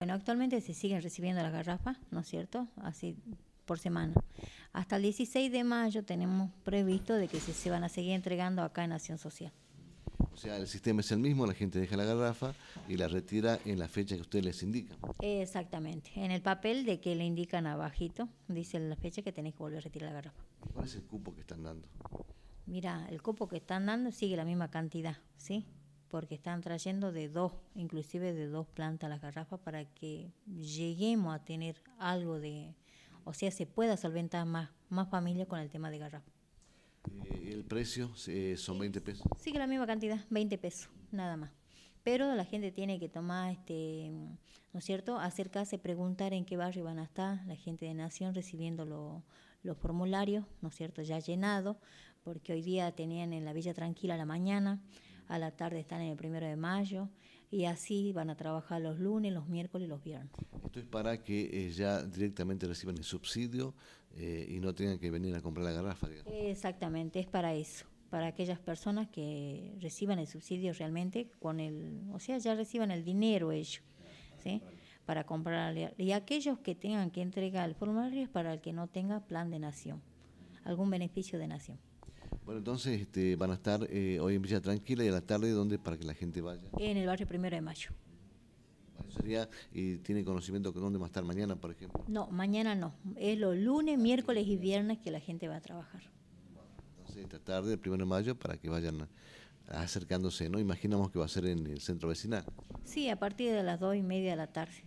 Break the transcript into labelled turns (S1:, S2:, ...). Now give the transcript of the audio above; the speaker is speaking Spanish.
S1: Bueno, actualmente se siguen recibiendo las garrafas, ¿no es cierto? Así por semana. Hasta el 16 de mayo tenemos previsto de que se, se van a seguir entregando acá en Acción Social.
S2: O sea, el sistema es el mismo, la gente deja la garrafa y la retira en la fecha que ustedes les indican.
S1: Exactamente. En el papel de que le indican abajito, dice la fecha que tenés que volver a retirar la garrafa.
S2: ¿Cuál es el cupo que están dando?
S1: Mira, el cupo que están dando sigue la misma cantidad, ¿sí? Porque están trayendo de dos, inclusive de dos plantas las garrafas para que lleguemos a tener algo de, o sea, se pueda solventar más, más familias con el tema de garrafa.
S2: Eh, ¿El precio eh, son 20 pesos?
S1: Sigue la misma cantidad, 20 pesos, nada más. Pero la gente tiene que tomar, este, ¿no es cierto?, acercarse, preguntar en qué barrio van a estar, la gente de Nación recibiendo lo- los formularios, ¿no es cierto?, ya llenados, porque hoy día tenían en la Villa Tranquila a la mañana, a la tarde están en el primero de mayo, y así van a trabajar los lunes, los miércoles y los viernes.
S2: Esto es para que eh, ya directamente reciban el subsidio eh, y no tengan que venir a comprar la garrafa. digamos.
S1: Exactamente, es para eso, para aquellas personas que reciban el subsidio realmente con el, o sea, ya reciban el dinero ellos, ¿sí? Para comprarle. Y aquellos que tengan que entregar el formulario es para el que no tenga plan de nación, algún beneficio de nación.
S2: Bueno, entonces este, van a estar eh, hoy en Villa Tranquila y a la tarde, ¿dónde? Para que la gente vaya.
S1: En el barrio Primero de Mayo.
S2: Sería, y tiene conocimiento de dónde va a estar mañana, por ejemplo.
S1: No, mañana no, es los lunes, miércoles y viernes que la gente va a trabajar.
S2: Entonces, esta tarde, el primero de mayo, para que vayan acercándose, ¿no? Imaginamos que va a ser en el centro vecinal.
S1: Sí, a partir de las dos y media de la tarde.